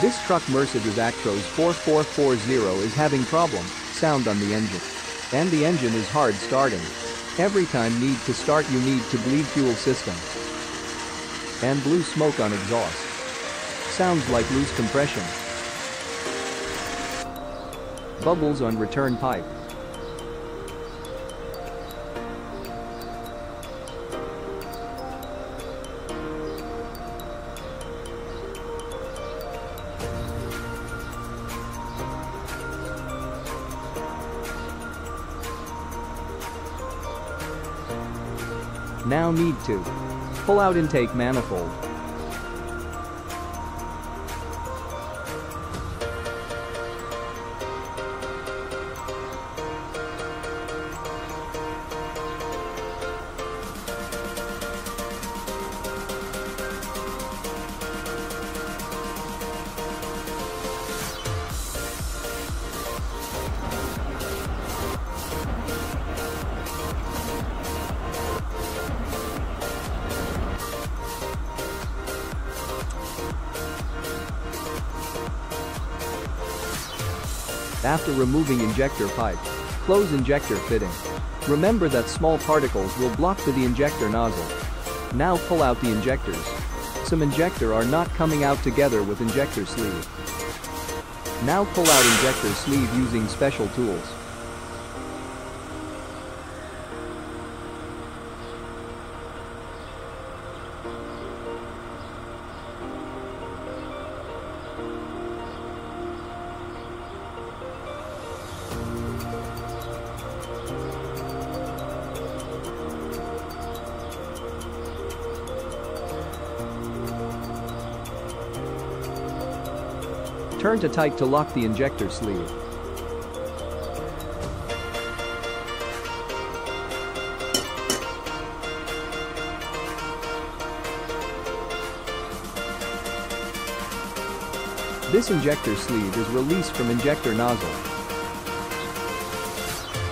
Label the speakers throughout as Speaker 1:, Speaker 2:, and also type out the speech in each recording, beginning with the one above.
Speaker 1: This truck Mercedes Actros 4440 is having problem, sound on the engine. And the engine is hard starting. Every time need to start you need to bleed fuel system. And blue smoke on exhaust. Sounds like loose compression. Bubbles on return pipe. Now need to. Pull out intake manifold. After removing injector pipe, close injector fitting. Remember that small particles will block to the injector nozzle. Now pull out the injectors. Some injector are not coming out together with injector sleeve. Now pull out injector sleeve using special tools. Turn to tight to lock the injector sleeve. This injector sleeve is released from injector nozzle.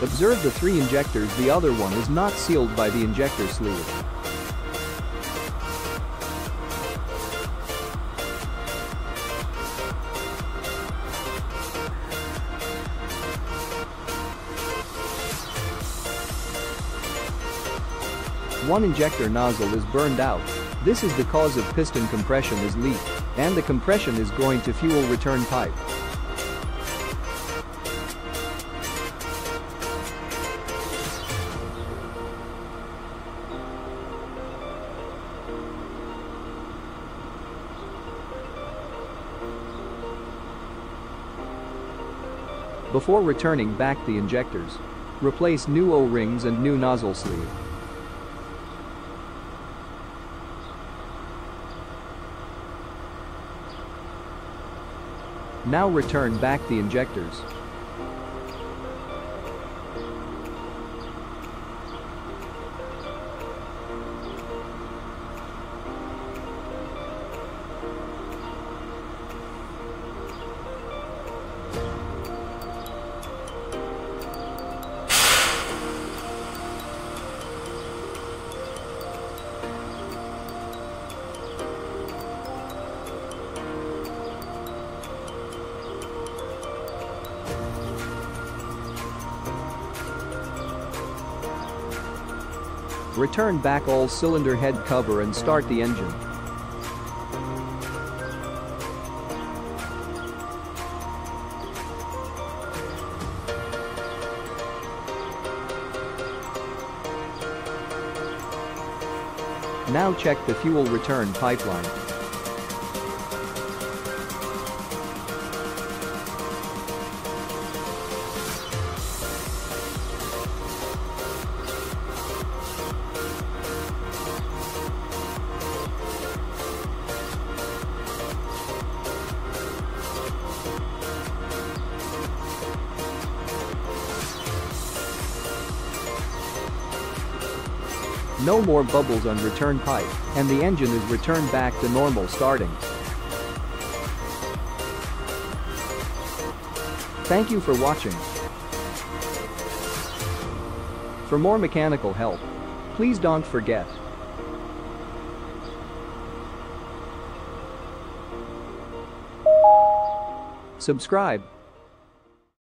Speaker 1: Observe the three injectors the other one is not sealed by the injector sleeve. One injector nozzle is burned out. This is the cause of piston compression is leak, and the compression is going to fuel return pipe. Before returning back the injectors, replace new O-rings and new nozzle sleeve. Now return back the injectors. Return back all cylinder head cover and start the engine. Now check the fuel return pipeline. No more bubbles on return pipe, and the engine is returned back to normal starting. Thank you for watching. For more mechanical help, please don't forget Subscribe